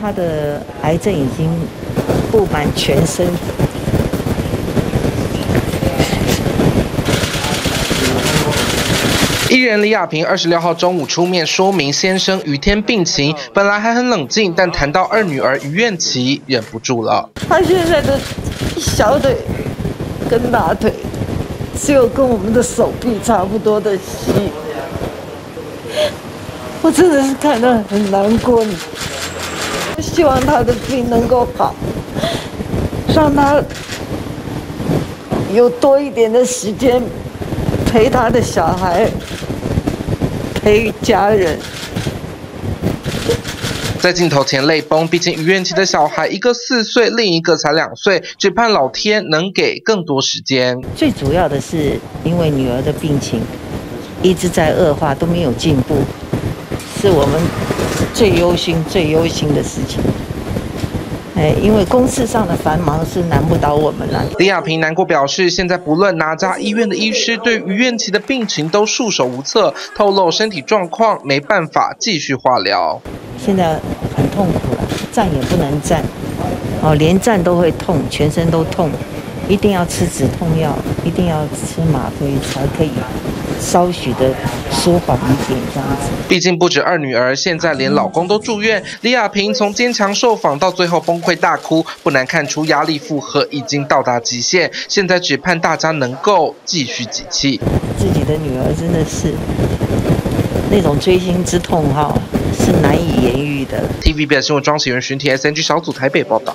他的癌症已经布满全身。艺人李亚平二十六号中午出面说明先生于天病情，本来还很冷静，但谈到二女儿于愿琪，忍不住了。他现在的小腿跟大腿只有跟我们的手臂差不多的细，我真的是看得很难过。希望他的病能够好，让他有多一点的时间陪他的小孩。陪家人，在镜头前泪崩。毕竟于愿琪的小孩一个四岁，另一个才两岁，只盼老天能给更多时间。最主要的是，因为女儿的病情一直在恶化，都没有进步，是我们最忧心、最忧心的事情。哎，因为公事上的繁忙是难不倒我们了。李亚平难过表示，现在不论哪家医院的医师对于愿琪的病情都束手无策，透露身体状况没办法继续化疗。现在很痛苦了，站也不能站，哦，连站都会痛，全身都痛。一定要吃止痛药，一定要吃吗啡才可以稍许的舒缓一点这样子。毕竟不止二女儿，现在连老公都住院。李亚平从坚强受访到最后崩溃大哭，不难看出压力负荷已经到达极限。现在只盼大家能够继续集气。自己的女儿真的是那种锥心之痛哈，是难以言喻的。TVB 新闻庄启源巡体 SNG 小组台北报道。